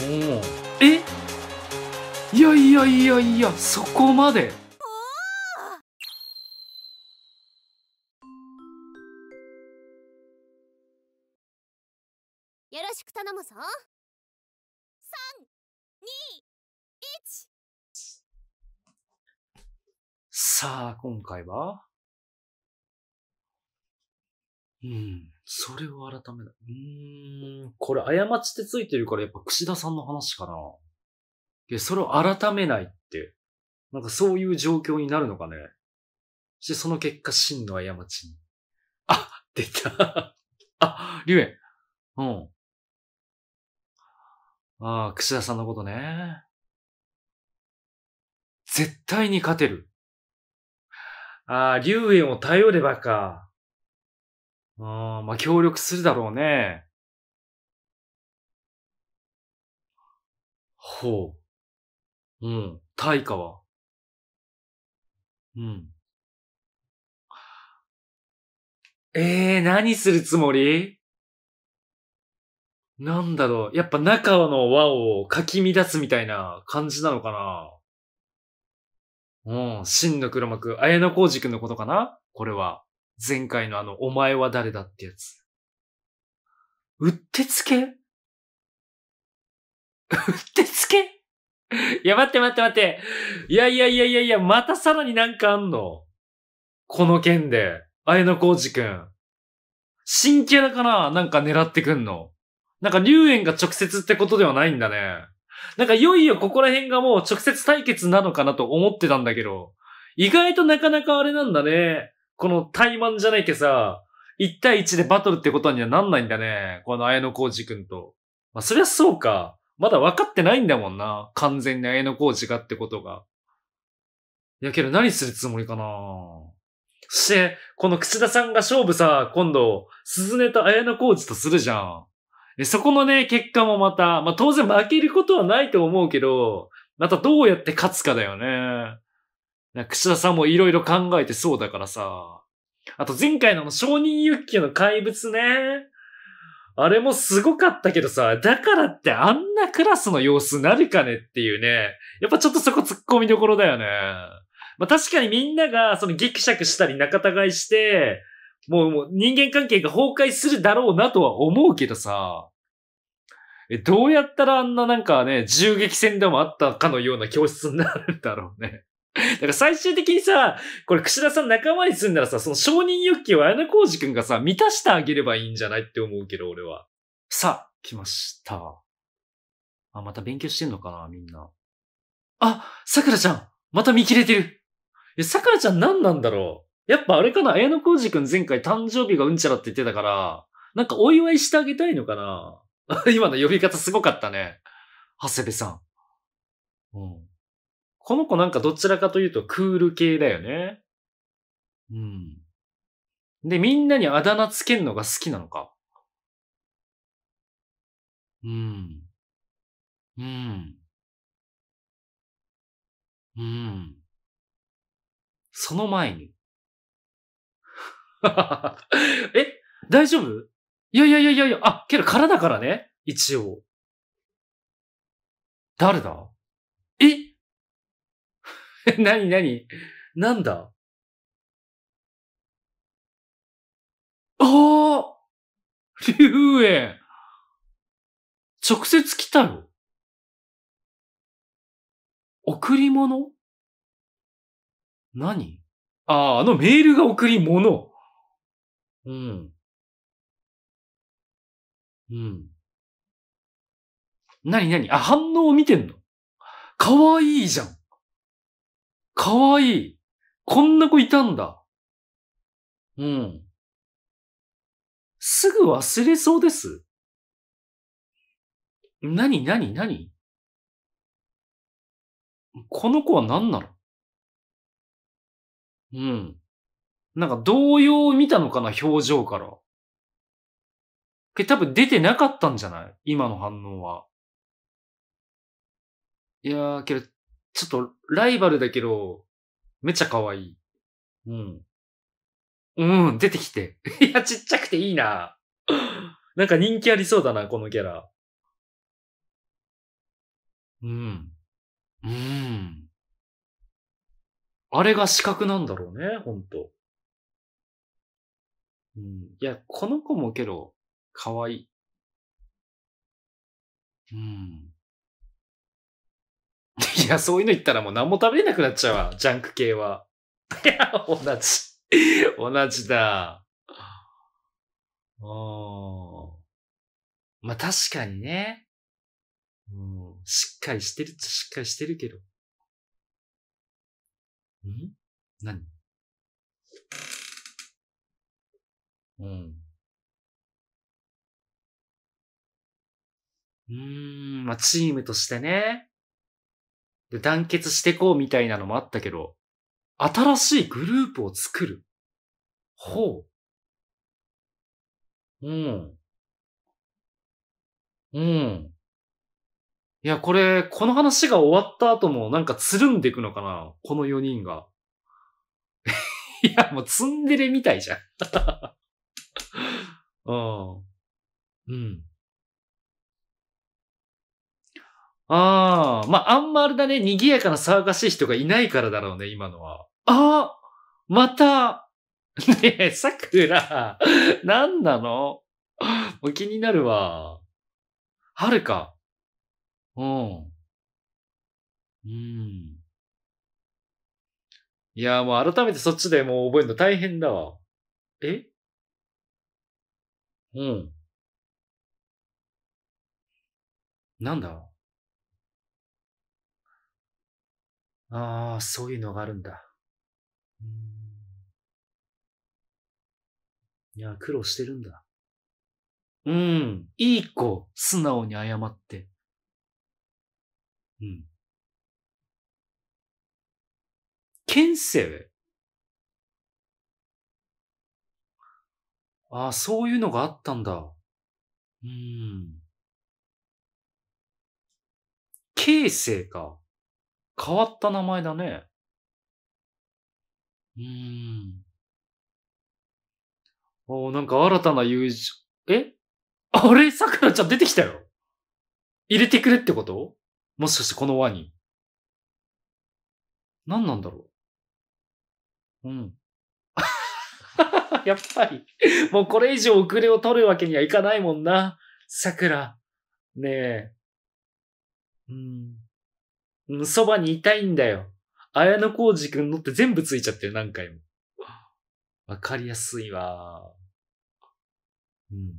おえ？いやいやいやいや、そこまで。よろしく頼むぞ。三、二、一。さあ、今回は？うん、それを改めだ。うーん、これ過ちってついてるからやっぱ串田さんの話かな。いや、それを改めないって、なんかそういう状況になるのかね。そしてその結果真の過ちに。あ、出た。あ、リュウエン。うん。ああ、串田さんのことね。絶対に勝てる。ああ、竜炎を頼ればか。ああ、まあ、協力するだろうね。ほう。うん。対価は。うん。ええー、何するつもり？なんだろう。やっぱ中の輪をかき乱すみたいな感じなのかなうん。真の黒幕、綾野浩二くんのことかな？これは。前回のあの、お前は誰だってやつ。うってつけ？うってつけ？いや、待って待って待って。いやいやいやいやいや、またさらになんかあんの？この件で。綾野浩二くん。新キャラかな？なんか狙ってくんの？なんか、竜炎が直接ってことではないんだね。なんか、いよいよここら辺がもう直接対決なのかなと思ってたんだけど、意外となかなかあれなんだね。この対マンじゃないけさ、1対1でバトルってことにはなんないんだね。この綾野浩二くんと。まあ、そりゃそうか。まだ分かってないんだもんな。完全に綾野浩二がってことが。いやけど何するつもりかなそして、この口田さんが勝負さ、今度、鈴音と綾野浩二とするじゃん。そこのね、結果もまた、まあ、当然負けることはないと思うけど、またどうやって勝つかだよね。な串田さんもいろいろ考えてそうだからさ。あと前回のあの承認欲求の怪物ね。あれもすごかったけどさ、だからってあんなクラスの様子なるかねっていうね。やっぱちょっとそこ突っ込みどころだよね。まあ確かにみんながそのギクシャクしたり仲違いして、もうもう人間関係が崩壊するだろうなとは思うけどさ。え、どうやったらあんななんかね、銃撃戦でもあったかのような教室になるんだろうね。だから最終的にさ、これ、串田さん仲間にすんならさ、その承認欲求を綾野浩二くんがさ、満たしてあげればいいんじゃないって思うけど、俺は。さあ、来ました。あ、また勉強してんのかな、みんな。あ、桜ちゃんまた見切れてるえ、桜ちゃん何なんだろうやっぱあれかな綾野浩二くん前回誕生日がうんちゃらって言ってたから、なんかお祝いしてあげたいのかな 今の呼び方すごかったね。長谷部さん。うん。この子なんかどちらかというとクール系だよね。うん。で、みんなにあだ名つけんのが好きなのか。うん。うん。うん。その前に。え？大丈夫？いやいやいやいやいや、あ、けど空だからね。一応。誰だ？なになになんだ？ああ竜炎直接来たよ。贈り物？何？ああ、あのメールが贈り物。うん。うん。なになにあ、反応を見てんのかわいいじゃん。かわいい。こんな子いたんだ。うん。すぐ忘れそうです。なになになにこの子は何なの？うん。なんか動揺を見たのかな表情から。け多分出てなかったんじゃない？今の反応は。いやー、けど、ちょっとライバルだけど、めちゃ可愛い。うん。うん、出てきて。いや、ちっちゃくていいな。なんか人気ありそうだな、このキャラ。うん。うん。あれが資格なんだろうね、ほんと。うん。いや、この子もけど、かわいい。うん。いや、そういうの言ったらもう何も食べれなくなっちゃうわ、ジャンク系は。いや、同じ。同じだ。あーまあ確かにね。うん。しっかりしてるっちゃしっかりしてるけど。ん？何？うん。うーん、まあチームとしてね。で、団結してこうみたいなのもあったけど、新しいグループを作る。ほう。うん。うん。いや、これ、この話が終わった後もなんかつるんでいくのかな？この4人が。いや、もうツンデレみたいじゃん。うん。うん。ああ、まあ、あんまあれだね、賑やかな騒がしい人がいないからだろうね、今のは。ああまた、ねえ、桜、なんなの？もう気になるわ。はるか。うん。うん。いや、もう改めてそっちでもう覚えるの大変だわ。え？うん。なんだ？ああ、そういうのがあるんだ。うーんいや、苦労してるんだ。うん。いい子、素直に謝って。うん。県政？ああ、そういうのがあったんだ。うーん。京成か。変わった名前だね。うーん。おーなんか新たな友情。え？あれ？桜ちゃん出てきたよ。入れてくれってこと？もしかしてこの輪に。何なんだろう。うん。やっぱり、もうこれ以上遅れを取るわけにはいかないもんな。桜。ねえ。うん。そばにいたいんだよ。綾野浩二くんのって全部ついちゃってる、何回も。わかりやすいわ。うん。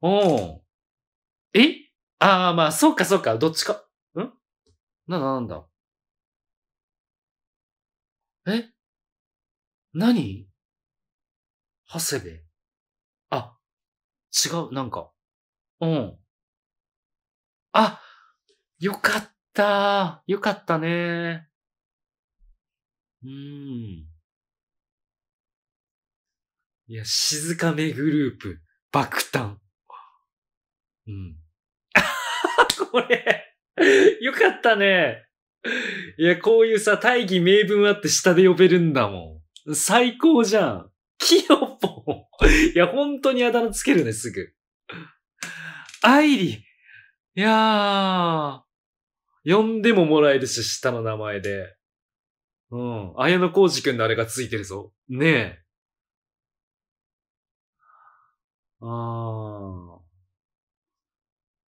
おうえ？ああ、まあ、そうかそうか、どっちか。ん？なんだなんだ。え？何？長谷部？あ、違う、なんか。うん。あ、よかった。よかったね。うーん。いや、静かめグループ、爆誕。うん。これ、よかったね。いや、こういうさ、大義名分あって下で呼べるんだもん。最高じゃん。キヨポン。いや、本当にあだ名つけるね、すぐ。アイリ。いやー。呼んでももらえるし、下の名前で。うん。綾野浩二くんのあれがついてるぞ。ねえ。あー。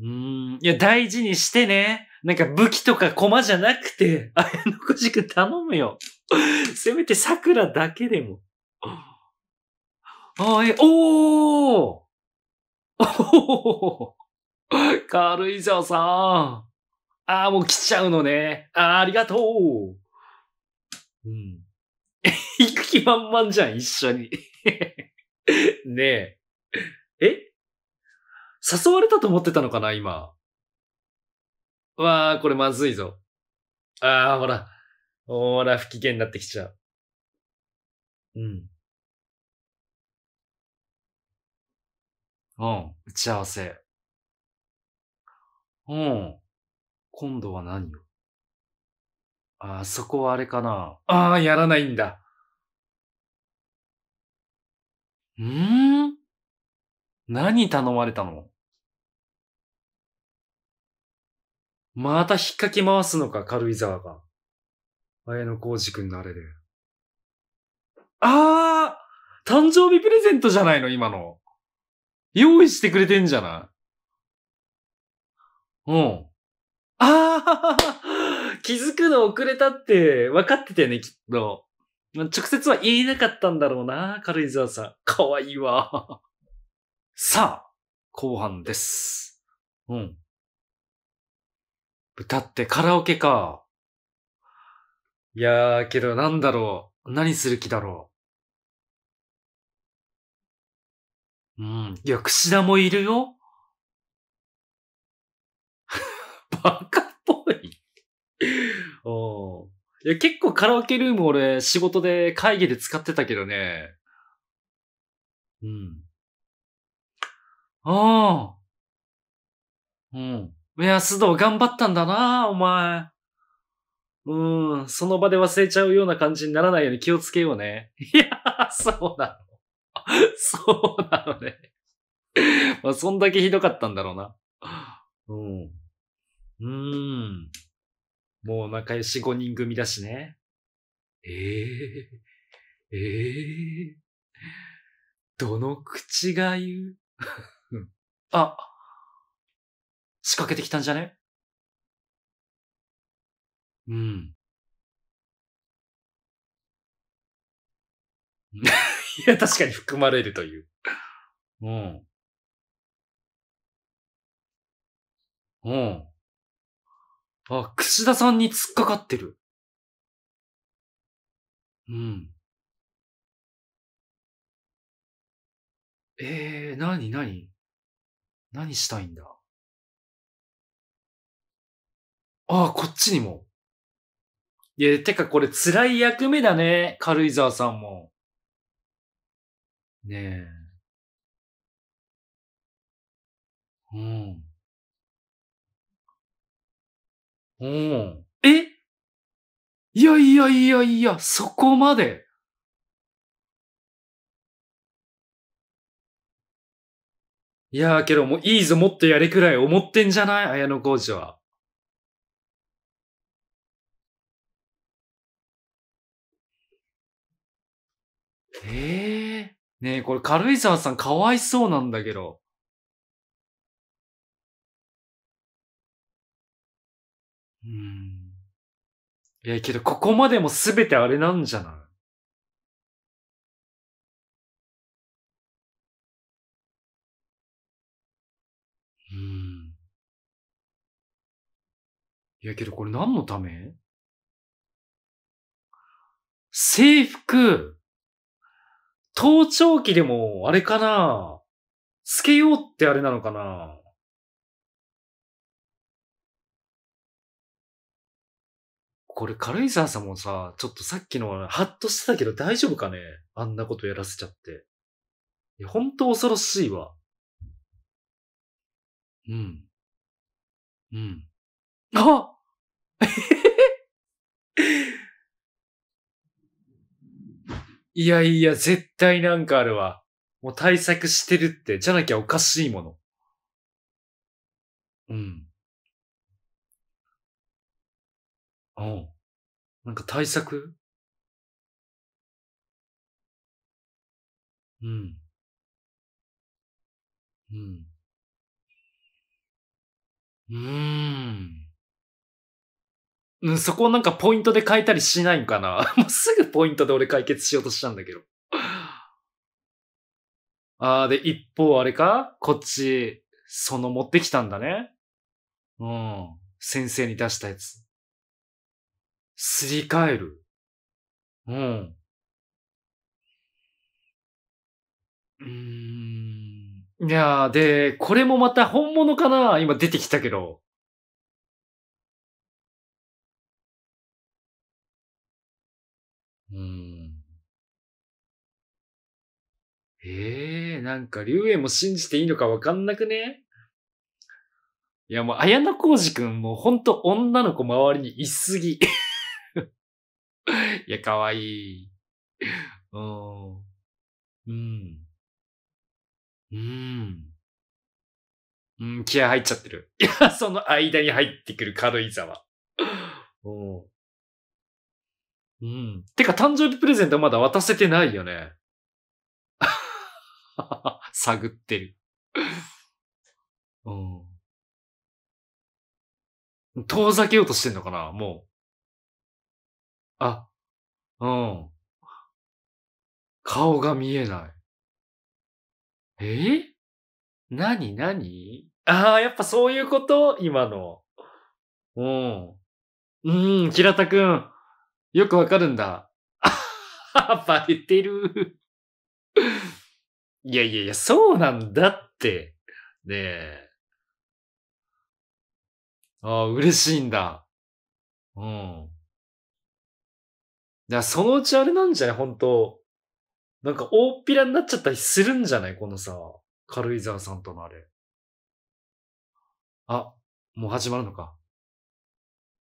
うん。いや、大事にしてね。なんか武器とか駒じゃなくて、綾野浩二くん頼むよ。せめて桜だけでも。あーえ、おーおー 軽井沢さん。ああ、もう来ちゃうのね。ああ、ありがとう。うん。行く気満々じゃん、一緒に。ねえ。え？誘われたと思ってたのかな、今？わあ、これまずいぞ。ああ、ほら。ほら、不機嫌になってきちゃう。うん。うん、打ち合わせ。うん。今度は何を？あ、そこはあれかな。ああ、やらないんだ。うー？何頼まれたの？また引っかき回すのか、軽井沢が。綾野浩二くんのあれで。あー誕生日プレゼントじゃないの、今の。用意してくれてんじゃない？うん。あー気づくの遅れたって分かってたよね、きっと。直接は言えなかったんだろうな、軽井沢さん。かわいいわ。さあ、後半です。うん。歌ってカラオケか。いやー、けどなんだろう。何する気だろう。うん。いや、串田もいるよ。バカっぽい。おいや、結構カラオケルーム俺仕事で会議で使ってたけどね。うん。ああ。うん。いや、須藤頑張ったんだな、お前。うん、その場で忘れちゃうような感じにならないように気をつけようね。いや、そうなの。そうなのね。まあ、そんだけひどかったんだろうな。うん。うーん。もう仲良し5人組だしね。ええええどの口が言う？う んあ、仕掛けてきたんじゃね？うん。いや、確かに含まれるという。うん。うん。あ、串田さんに突っかかってる。うん。えー、なになに何したいんだ？ああ、こっちにも。いや、てかこれ辛い役目だね。軽井沢さんも。ねえ。うん。うん。え？いやいやいやいや、そこまで。いやーけどもういいぞ、もっとやれくらい思ってんじゃない？綾野浩二は。ええねえ、これ軽井沢さんかわいそうなんだけど。うん。いや、けどここまでもすべてあれなんじゃない？うん。いや、けどこれ何のため？制服、盗聴器でも、あれかな？つけようってあれなのかな？これ軽井沢さんもさ、ちょっとさっきのハッとしてたけど大丈夫かね？あんなことやらせちゃって。いや、ほんと恐ろしいわ。うん。うん。あ いやいや、絶対なんかあるわ。もう対策してるって、じゃなきゃおかしいもの。うん。うん。なんか対策？うん。うん。うーん。うん、そこをなんかポイントで変えたりしないんかな？もうすぐポイントで俺解決しようとしたんだけど。あー、で、一方あれか？こっち、その持ってきたんだね。うん。先生に出したやつ。すり替える。うん。うーん。いやー、で、これもまた本物かな？今出てきたけど。うん。ええー、なんか、竜炎も信じていいのかわかんなくね？いや、もう、綾野浩二くんもほんと女の子周りにいすぎ。いや、かわいい。うん。うん。うん。うん、気合入っちゃってる。いや、その間に入ってくる軽井沢。うん。うん。てか、誕生日プレゼントまだ渡せてないよね。探ってる。うん。遠ざけようとしてんのかなもう。あ、うん。顔が見えない。え？何何？ああ、やっぱそういうこと？今の。うん。うん、平田くん。よくわかるんだ。あ バレてる。いやいやいや、そうなんだって。ねえ。ああ、嬉しいんだ。うん。いや、そのうちあれなんじゃない？本当なんか大っぴらになっちゃったりするんじゃない？このさ、軽井沢さんとのあれ。あ、もう始まるのか。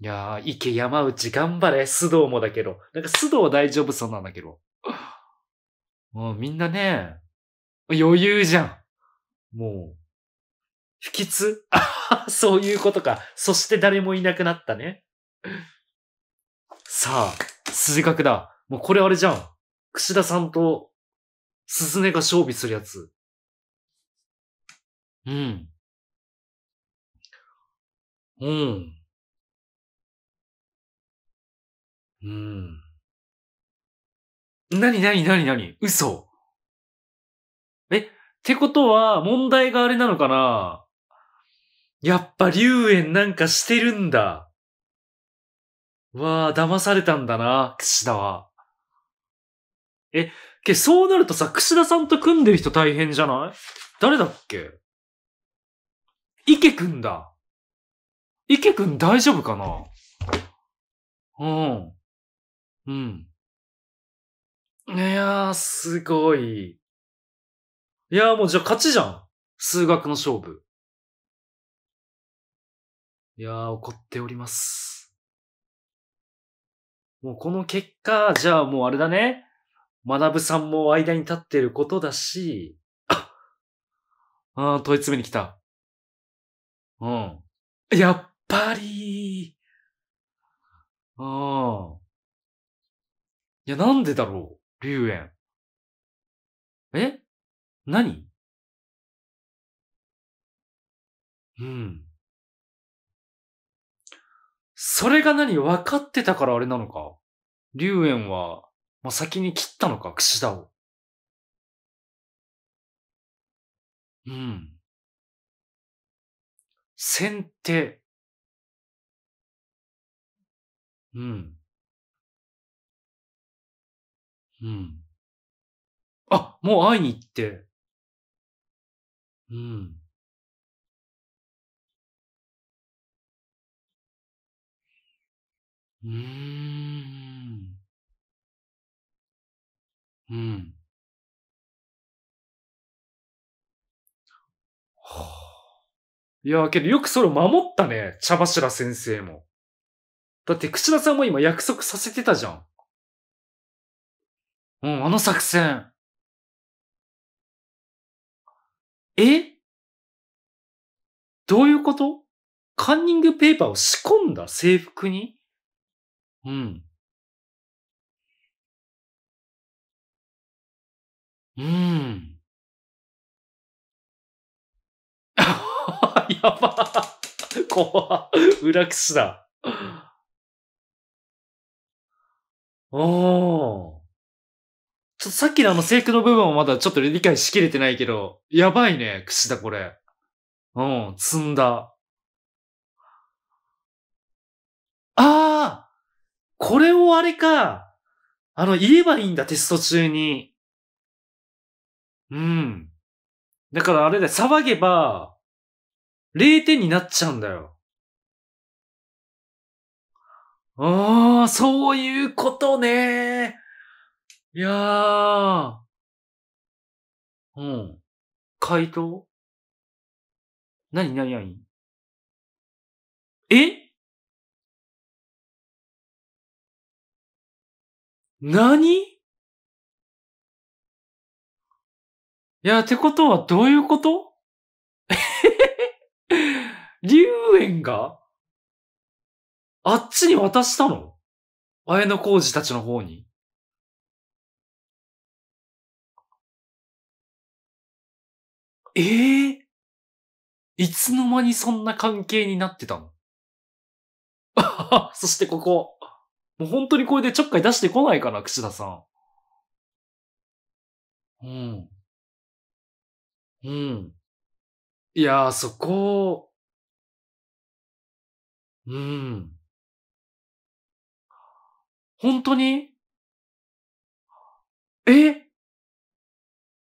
いやー、池山内頑張れ。須藤もだけど。なんか須藤大丈夫そうなんだけど。もうみんなね、余裕じゃん。もう、不吉？あ そういうことか。そして誰もいなくなったね。さあ、数学だ。もうこれあれじゃん。串田さんと、鈴音が勝負するやつ。うん。うん。うん。なになになになに嘘え、ってことは、問題があれなのかな？やっぱ龍炎なんかしてるんだ。わあ、騙されたんだな、串田は。え、け、そうなるとさ、串田さんと組んでる人大変じゃない？誰だっけ？池くんだ。池くん大丈夫かな？うん。うん。いやー、すごい。いやーもうじゃあ勝ちじゃん。数学の勝負。いやー、怒っております。もうこの結果、じゃあもうあれだね。学さんも間に立ってることだし、ああ、問い詰めに来た。うん。やっぱりああ。いや、なんでだろう？龍炎。え？何？うん。それが何分かってたからあれなのか？龍炎は、まあ、先に切ったのか？櫛田を。うん。先手。うん。うん。あ、もう会いに行って。うん。うーん。うん。はあ、いや、けどよくそれを守ったね。茶柱先生も。だって、口田さんも今約束させてたじゃん。うん、あの作戦。え？どういうこと？カンニングペーパーを仕込んだ制服に？うん。うん。やば。怖裏口だ。おー。ちょっとさっきのあの制服の部分はまだちょっと理解しきれてないけど、やばいね、串だこれ。うん、積んだ。ああこれをあれか。あの、言えばいいんだ、テスト中に。うん。だからあれだよ、騒げば、0点になっちゃうんだよ。ああ、そういうことね。いやー。うん。回答？なになになにえ？何？いや、ってことはどういうこと？龍炎が？あっちに渡したの？綾小路たちの方に？ええいつの間にそんな関係になってたの？そしてここ。もう本当にこれでちょっかい出してこないかな、串田さん。うん。うん。いやー、そこ、うん。本当に？え？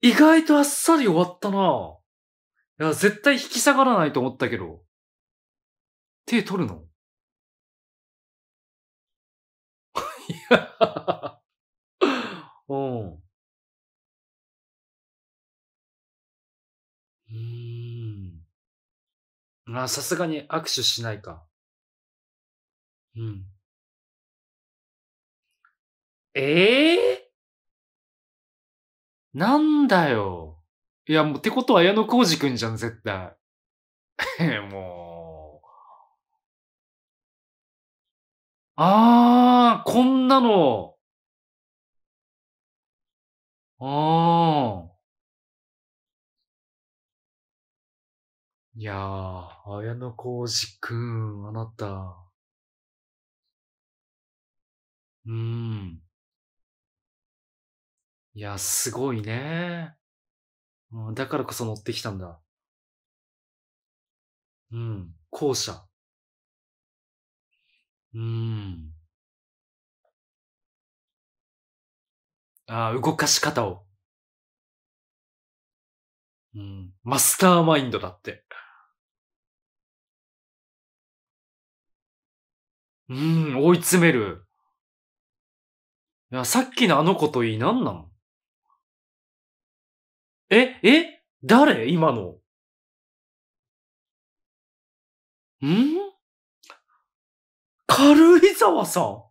意外とあっさり終わったな。いや、絶対引き下がらないと思ったけど。手取るの？うん。うーん。あ、さすがに握手しないか。うん。ええなんだよ。いや、もう、ってことは綾野浩二くんじゃん、絶対。もう。ああこんなの。あー。いやー、綾野浩二くん、あなた。うん。いや、すごいね。うん、だからこそ乗ってきたんだ。うん、後者。うん。ああ、動かし方を。うん、マスターマインドだって。うん、追い詰める。いや、さっきのあの子といい、なんなのえ、え？誰？今の。ん？軽井沢さん？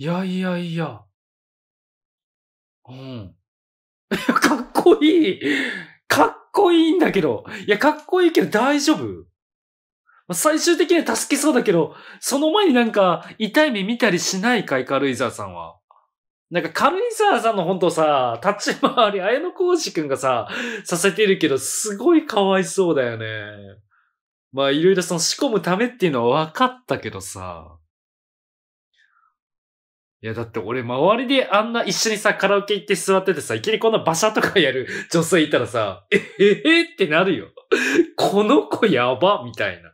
いやいやいや。うん。かっこいい。かっこいいんだけど。いや、かっこいいけど大丈夫？まあ最終的には助けそうだけど、その前になんか痛い目見たりしないかい？軽井沢さんは。なんか軽井沢さんの本当さ、立ち回り、綾野浩二くんがさ、させてるけど、すごいかわいそうだよね。まあいろいろその仕込むためっていうのは分かったけどさ。いやだって俺周りであんな一緒にさカラオケ行って座っててさ、いきなりこんな馬車とかやる女性いたらさ、えええってなるよ。この子やばみたいな。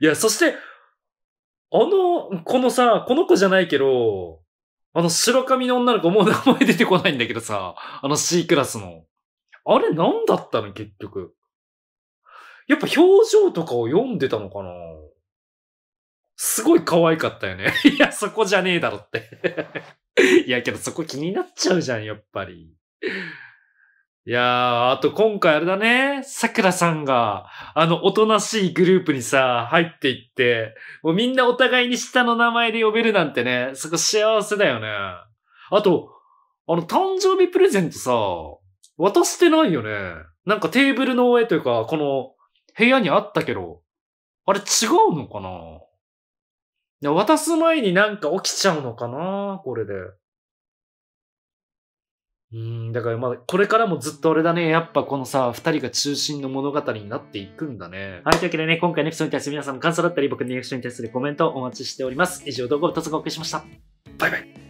いや、そして、あの、このさ、この子じゃないけど、あの白髪の女の子もう名前出てこないんだけどさ、あの C クラスの。あれ何だったの結局。やっぱ表情とかを読んでたのかなすごい可愛かったよね。いや、そこじゃねえだろって。いや、けどそこ気になっちゃうじゃん、やっぱり。いやー、あと今回あれだね、桜さんが、あの、おとなしいグループにさ、入っていって、もうみんなお互いに下の名前で呼べるなんてね、そこ幸せだよね。あと、あの、誕生日プレゼントさ、渡してないよね。なんかテーブルの上というか、この部屋にあったけど、あれ違うのかな？渡す前になんか起きちゃうのかなこれで。うーん、だからまあ、これからもずっとあれだね。やっぱこのさ、二人が中心の物語になっていくんだね。はい、というわけでね、今回のエピソードに対する皆さんの感想だったり、僕のリアクションに対するコメントをお待ちしております。以上、動画を突がお送りしました。バイバイ。